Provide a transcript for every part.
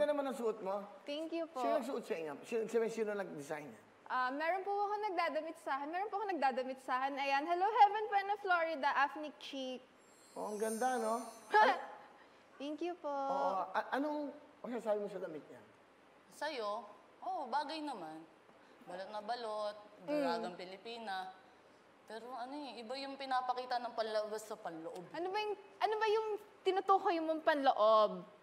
ganda naman ang suot mo. Thank you po. Sino nagsuot sa inyo? Sino, sino, sino nag-design? Ah, meron po ako nagdadamit sa akin. Meron po ako nagdadamit sa akin. Ayan, Hello Heaven Pena, Florida, Afnic Cheek. Oh, ang ganda, no? Thank you po. Oo. A- anong masasabi mo sa damit niya? Sa'yo, oh, bagay naman. Balot na balot, dalagang Pilipina. Pero ano eh, iba yung pinapakita ng panlabas sa panloob. Ano ba yung, ano ba yung tinutukoy mong panloob?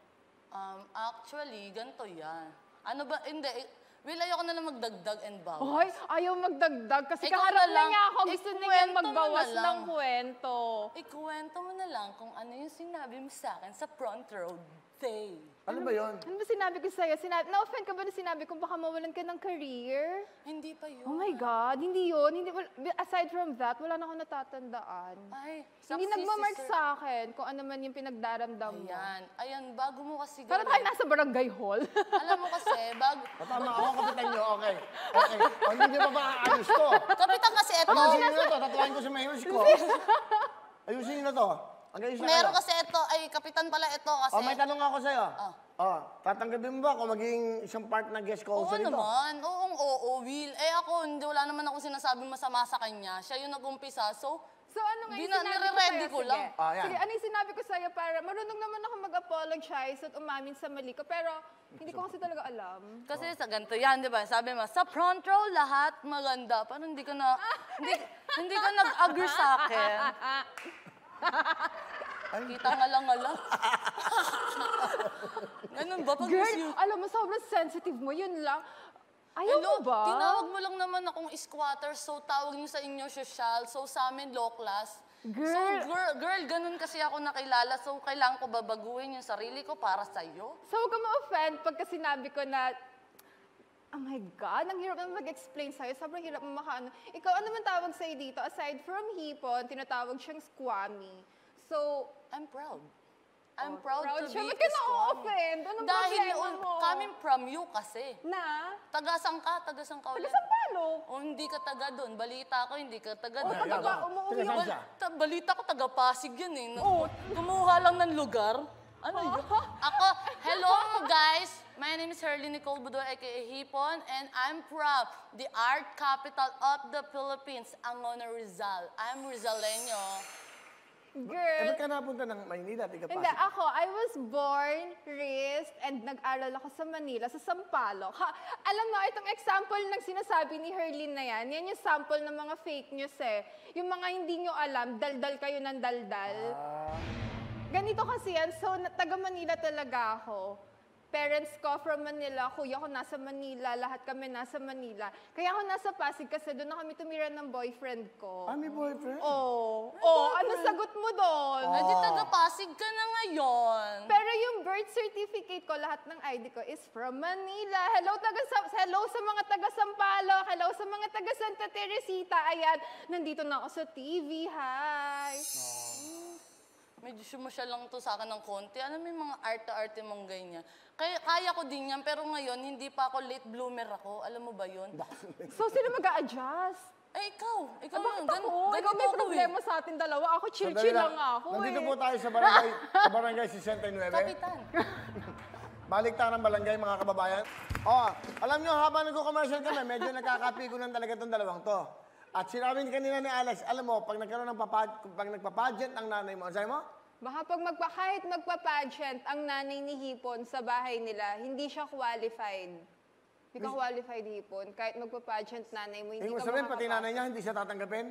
Um, actually, ganito yan. Ano ba, hindi, eh, Will, ayoko na lang magdagdag and bawas. Hoy, ayaw magdagdag kasi Ikaw kaharap na na lang. niya ako. Gusto Ikwento niya magbawas na lang. ng kwento. Ikuwento mo na lang kung ano yung sinabi mo sa akin sa front row day. Ano ba yon? Ano ba sinabi ko sa'yo? Sinabi, na-offend ka ba na sinabi ko baka mawalan ka ng career? Hindi pa yun. Oh my God, hindi yun. Hindi, wal- aside from that, wala na ako natatandaan. Ay, Hindi saksi nagmamark si sa akin kung ano man yung pinagdaramdam mo. Ayan, ayan, bago mo kasi Para tayo nasa barangay hall. Alam mo kasi, bago... Tama ako, kapitan niyo. Okay. Okay. O, hindi niyo pa maaayos to. Kapitan kasi ito, Ayusin niyo na to. Tatuwain ko sa mayos ko. Ayusin niyo na to. Ayos na meron kayo. kasi ito, ay kapitan pala ito kasi... O, may tanong ako sa'yo. Ah. Oh, tatanggapin mo ba kung maging isang part ng guest ko Oo sa nito? naman, oo, oo, Will. Eh ako, hindi, wala naman ako sinasabing masama sa kanya. Siya yung nag-umpisa, so... So ano nga Di yung na, sinabi ko nire-ready sa'yo? ko Sige. lang. Ah, yan. Sige, ano yung sinabi ko sa'yo para marunong naman ako mag-apologize at umamin sa mali ko. Pero hindi ko kasi talaga alam. Kasi sa ganito yan, di ba? Sabi mo, sa front row, lahat maganda. Parang hindi ka na... hindi, hindi ka nag-agree sa akin. Kita nga lang nga lang. Ganun ba? Pag Girl, you... alam mo, sobrang sensitive mo. Yun lang. Ayaw Hello, mo ba? tinawag mo lang naman akong squatter, so tawag niyo sa inyo social, so sa amin low class. So, Girl. girl, girl, ganun kasi ako nakilala, so kailangan ko babaguhin yung sarili ko para sa'yo. So huwag ka ma-offend pagka sinabi ko na, oh my God, ang hirap naman mag-explain sa'yo. Sobrang hirap mo makaano. Ikaw, ano man tawag sa'yo dito? Aside from hipon, tinatawag siyang squammy. So, I'm proud. I'm Oh, proud, proud to siya. be Ba't ka a squammy. na-offend? Anong Dahil problema un- mo? coming from you kasi. na, Tagasang ka, tagasang ka ulit. taga Sampalo. O hindi ka taga doon. Balita ko, hindi ka taga O, doon. taga yeah, ba? Umuwi Taga ako. balita ko, taga Pasig yan eh. Oo. Kumuha lang ng lugar. Ano yun? Ako, hello guys! My name is Herly Nicole Budo, aka Hipon, and I'm proud, the art capital of the Philippines, Angono Rizal. I'm Rizaleño. Eh, Girl, ba't ka napunta ng Maynila? Di ka Hindi, ako, I was born, raised, and nag-aral ako sa Manila, sa Sampaloc. Ha, alam mo, itong example ng sinasabi ni Herlin na yan, yan yung sample ng mga fake news eh. Yung mga hindi nyo alam, daldal kayo ng daldal. Ah, Ganito kasi yan, so taga Manila talaga ako. Parents ko from Manila, kuya ko nasa Manila, lahat kami nasa Manila. Kaya ako nasa Pasig kasi doon na kami tumira ng boyfriend ko. ah, may boyfriend? Oh, oh, ano sagot mo doon? Eh di taga Pasig ka na ngayon. Pero yung birth certificate ko, lahat ng ID ko is from Manila. Hello, taga Sa- hello sa mga taga Sampaloc. Hello sa mga taga Santa Teresita. Ayan, nandito na ako sa TV. Hi. Medyo sumusya lang to sa akin ng konti. Alam mo yung mga arte-arte mong ganyan. Kaya, kaya ko din yan, pero ngayon, hindi pa ako late bloomer ako. Alam mo ba yun? So, sino mag adjust Eh, ikaw. Ikaw Ah, bakit yun. Gan- ako? ganito Ikaw may eh. problema sa atin dalawa. Ako chill-chill lang ako Nandito eh. po tayo sa barangay, sa barangay 69. Kapitan. Balik tayo ng barangay, mga kababayan. Oh, alam nyo, habang nagko-commercial kami, medyo nakakapigunan talaga itong dalawang to. At sinabi kanina ni Alex, alam mo, pag nagkaroon ng papa, pag nagpa-pageant ang nanay mo, sabi mo? Baka pag magpa, kahit magpa-pageant ang nanay ni Hipon sa bahay nila, hindi siya qualified. Hindi ka qualified, Hipon. Kahit magpa-pageant nanay mo, hindi Hindi mo ka sabihin, pati makakapasok. nanay niya, hindi siya tatanggapin?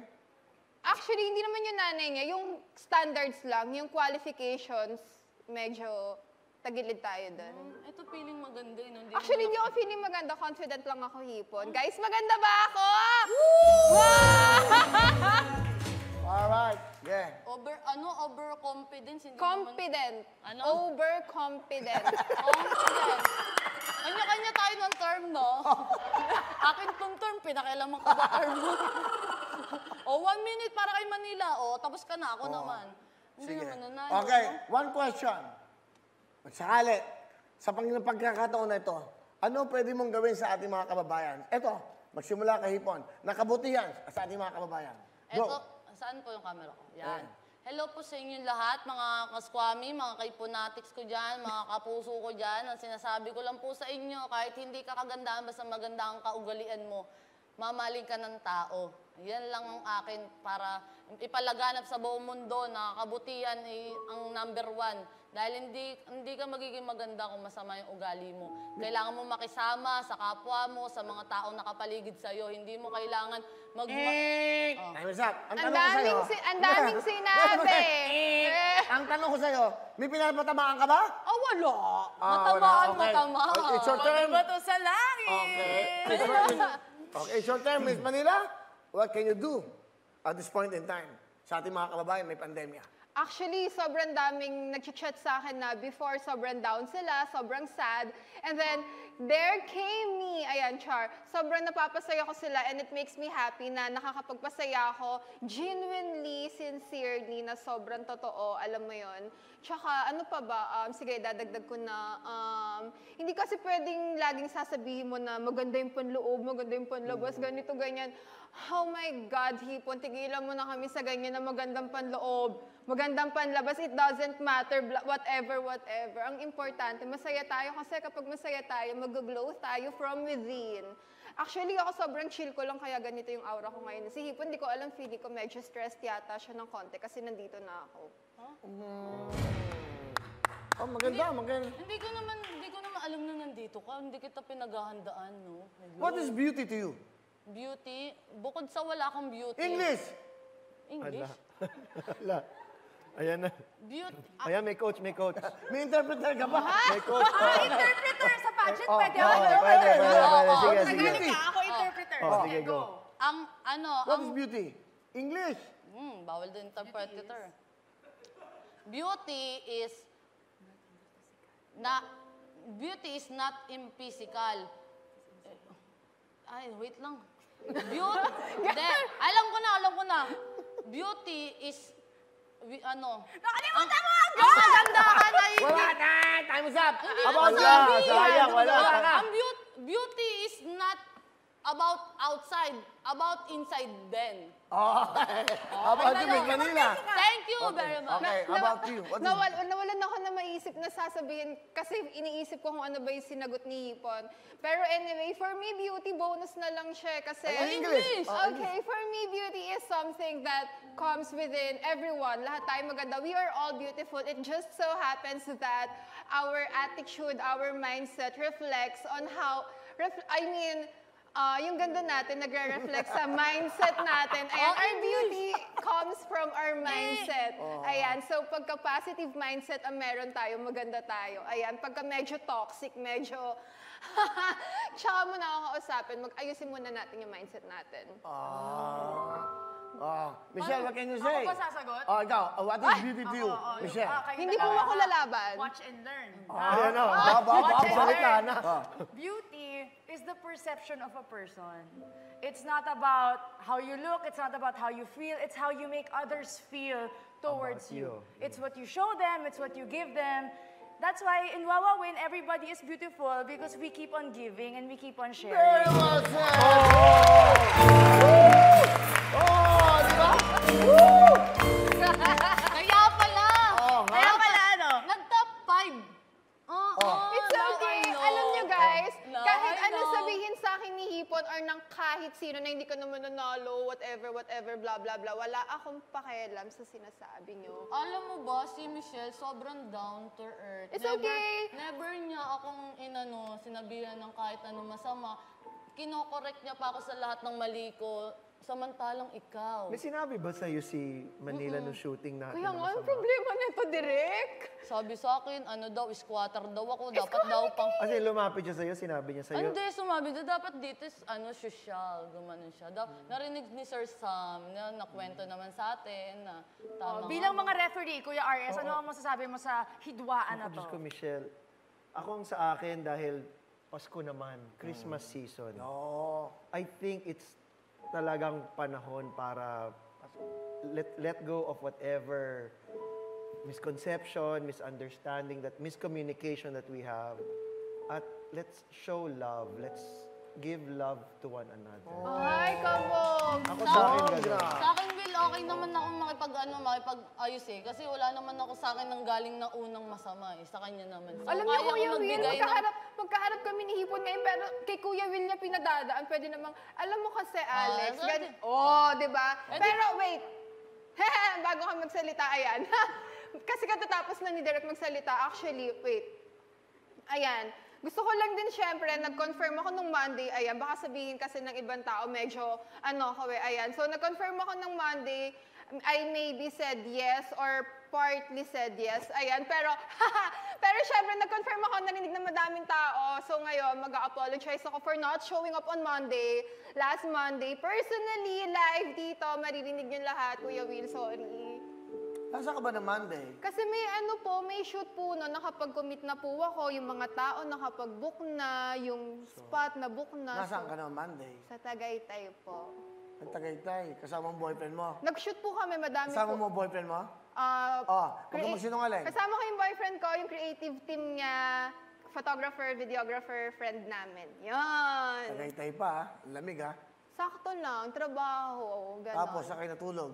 Actually, hindi naman yung nanay niya. Yung standards lang, yung qualifications, medyo tagilid tayo doon. Hmm, Ito feeling maganda yun. Hindi Actually, hindi ako feeling maganda. Confident lang ako, Hipon. Guys, maganda ba ako? Alright, yeah. Over, ano, overconfidence. Hindi naman- Confident. Ano? Overconfident. Confident. Kanya-kanya tayo ng term, no? Akin tong term, pinakialaman ko ba term mo? o, one minute para kay Manila. O, tapos ka na. Ako naman. Hindi Sige. naman nanalo. Okay, no? one question. Sakali, sa pang pagkakataon na ito, ano pwede mong gawin sa ating mga kababayan? Ito, magsimula kay Hipon. Nakabutihan sa ating mga kababayan. Go. Eto, saan po yung camera ko? Yan. Yan. Hello po sa inyo lahat, mga kaskwami, mga kaipunatics ko dyan, mga kapuso ko dyan. Ang sinasabi ko lang po sa inyo, kahit hindi ka kagandahan, basta maganda ang kaugalian mo, mamaling ka ng tao. Yan lang ang akin para ipalaganap sa buong mundo na kabutihan ay ang number one. Dahil hindi, hindi ka magiging maganda kung masama yung ugali mo. Kailangan mo makisama sa kapwa mo, sa mga taong nakapaligid sa'yo. Hindi mo kailangan mag... Time is up. Ang Ang tanong ko sa'yo. si- ang daming sinabi. Eh. Ang tanong ko sa'yo, may pinapatamaan ka ba? Oh, wala. Matamaan, wala. Okay. matamaan. Oh, It's your turn. Bato sa langit! Okay. Okay, it's your turn, Miss Manila. What can you do at this point in time? Sa ating mga kababayan, may pandemya. Actually, sobrang daming nag-chat sa akin na before, sobrang down sila, sobrang sad. And then, there came me. Ayan, Char. Sobrang napapasaya ko sila and it makes me happy na nakakapagpasaya ako genuinely, sincerely, na sobrang totoo. Alam mo yon. Tsaka, ano pa ba? Um, sige, dadagdag ko na. Um, hindi kasi pwedeng laging sasabihin mo na maganda yung panloob, maganda yung panlabas, ganito, ganyan. Oh my God, Hipon, tigilan mo na kami sa ganyan na magandang panloob, magandang panlabas. It doesn't matter, whatever, whatever. Ang importante, masaya tayo kasi kapag masaya tayo, mag-glow tayo from within. Actually, ako sobrang chill ko lang kaya ganito yung aura ko ngayon. Si Hipon, di ko alam, feeling ko medyo stressed yata siya ng konti kasi nandito na ako. Oh, maganda, maganda. Hindi ko naman, hindi ko naman alam na nandito ka. Hindi kita pinaghahandaan, no? Hello. What is beauty to you? Beauty? Bukod sa wala akong beauty. English! English? Wala. Ayan na. Beauty. Ayan, may coach, may coach. May interpreter ka ba? May coach. Ah, interpreter sa pageant, Oh, pwede oh, ako. pwede, Pwede, pwede, pwede. Sige, sige. Magaling ka, ako interpreter. Oh, sige, go. Ang, ano, What ang, is beauty? English! hmm, bawal din interpreter. Beauty is, na, beauty is not in physical. Ay, wait lang. Beauty, de, alam ko na, alam ko na. Beauty is, wi- ano, Nakalimutan mo ang agad! kagandahan ay Wala na! Time is up! Ano About Wala, sayang, wala. Ang, ang beauty, about outside, about inside then. Oh, how about you, Miss Manila? Thank you very much. Okay, how about you? What is Nawal, nawalan ako na maisip na sasabihin kasi iniisip ko kung ano ba yung sinagot ni Hipon. Pero anyway, for me, beauty bonus na lang siya kasi... Ay, English! Oh, Okay, for me, beauty is something that comes within everyone. Lahat tayo maganda. We are all beautiful. It just so happens that our attitude, our mindset reflects on how... Ref, I mean, ah, yung ganda natin nagre-reflect sa mindset natin. Ayan, Oh, our beauty comes from our mindset. Ayan, so pagka positive mindset ang meron tayo, maganda tayo. Ayan, pagka medyo toxic, medyo... Tsaka mo na ako kausapin, mag-ayusin muna natin yung mindset natin. Oh, Michelle, what can you say? Ako ba sasagot? Oh, ikaw, uh, what is beauty to you? Michelle. ah, Hindi po ako lalaban. Watch and learn. Ayan na. Ba, ba, ba, Watch salita learn. na. Beauty is the perception of a person. It's not about how you look, it's not about how you feel, it's how you make others feel towards you. you. It's what you show them, it's what you give them. That's why in Wawa Win, everybody is beautiful because we keep on giving and we keep on Very sharing. well said. Oh, nanalo, whatever, whatever, blah, blah, blah, wala akong pakialam sa sinasabi nyo. Alam mo ba, si Michelle sobrang down to earth. It's never, okay. Never niya akong inano, sinabihan ng kahit ano masama. Kinokorek niya pa ako sa lahat ng mali ko. Samantalang ikaw. May sinabi ba sa'yo si Manila nung shooting natin? Kaya na nga, ang masama? problema nito, Direk. Sabi sa akin, ano daw, squatter daw ako. Dapat daw pang... Kasi lumapit siya sa'yo, sinabi niya sa'yo. Hindi, sumabi daw, dapat dito is, ano, social, gumanon siya. Daw, narinig ni Sir Sam, na nakwento naman sa atin, na tama Oh, bilang mga referee, Kuya RS, ano ang masasabi mo sa hidwaan na to? Diyos ko, Michelle. Ako ang sa akin dahil Pasko naman, Christmas season. Oh. I think it's talagang panahon para let, let go of whatever misconception, misunderstanding, that miscommunication that we have. At let's show love. Let's give love to one another. Ay, kabog! Ako sa akin, ganun. Sa akin, okay naman ako makipag, ano, makipag-ayos eh. Kasi wala naman ako sa akin ng galing na unang masama eh. Sa kanya naman. So, Alam niyo, kaya ko Kuya Will, magbigay ng- magkaharap, magkaharap kami ni Hipon ngayon, pero kay Kuya Will niya pinadadaan. Pwede namang, alam mo kasi, Alex, so gan- oh, di ba? Eh, di- Pero wait, bago ka magsalita, ayan. kasi katatapos na ni Derek magsalita, actually, wait. Ayan. Gusto ko lang din syempre, nag-confirm ako nung Monday, ayan, baka sabihin kasi ng ibang tao, medyo, ano, kawe, ayan. So, nag-confirm ako nung Monday, I maybe said yes or partly said yes, ayan. Pero, pero syempre, nag-confirm ako, narinig ng madaming tao. So, ngayon, mag-apologize ako for not showing up on Monday. Last Monday, personally, live dito, maririnig niyo lahat, Kuya Will, sorry. Nasa ka ba ng Monday? Kasi may ano po, may shoot po no, nakapag-commit na po ako, yung mga tao nakapag-book na, yung spot na book na. Nasaan So, ka ng Monday? Sa Tagaytay po. Ang Tagaytay. Kasama ang boyfriend mo. Nag-shoot po kami, madami Kasama po. mo ang boyfriend mo? Ah, Oh, huwag ka crea- magsinungaling. Kasama ko yung boyfriend ko, yung creative team niya, photographer, videographer, friend namin. Yan. Tagaytay pa? Ang Lamig, ha? Sakto lang, trabaho, gano'n. Tapos, saan kayo natulog?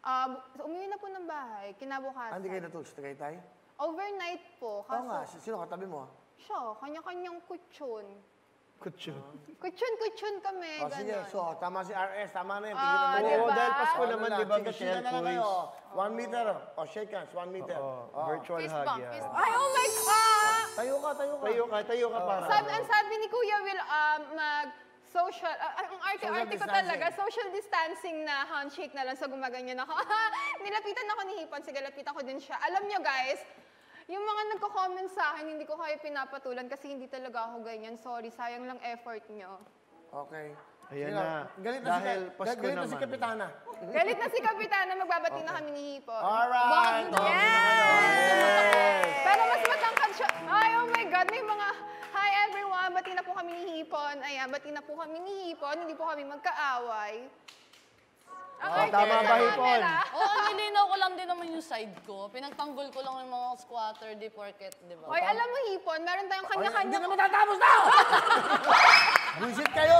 Ah, bu- umuwi na po ng bahay, kinabukasan. Ah, hindi kayo natulog sa Tagaytay? Overnight po, Oo kaso nga. Sino katabi mo? siya, kanya-kanyang kutsyon. Kutsun. Kutsyon-kutsyon kami, O, Oh, sige. gano'n. So, tama si RS. Tama na yun. Ah, na di yan. Oo, ba? dahil Pasko Ano naman, di ba, Michelle na lang kayo. Puig? One meter. O, shake hands. One meter. Oo, Oh. virtual Fist hug bump, yan. fist Ay, oh my God! Tayo ka, tayo ka. Tayo ka, tayo ka para. Sabi, ang sabi ni Kuya Will, um, mag social, ah, ang arte-arte ko talaga, social distancing na handshake na lang sa gumaganyan ako. Nilapitan ako ni Hipon, sige, lapitan ko din siya. Alam nyo guys, yung mga nagko-comment sa akin, hindi ko kayo pinapatulan kasi hindi talaga ako ganyan. Sorry, sayang lang effort nyo. Okay. Ayan Sino? na. Galit na Dahil si, Pasko galit na si naman. Kapitana. Galit na si Kapitana, magbabati na kami ni Hipon. Alright. Yes! Hipon. Ayan, bati na po kami ni Hipon. Hindi po kami magkaaway. Okay, tama sa ba, Hipon? Oo, nilinaw ko lang din naman yung side ko. Pinagtanggol ko lang yung mga squatter, di porket, di ba? Oy, alam mo Hipon, meron tayong Hindi kanya-kanya. na matatapos na! Visit kayo!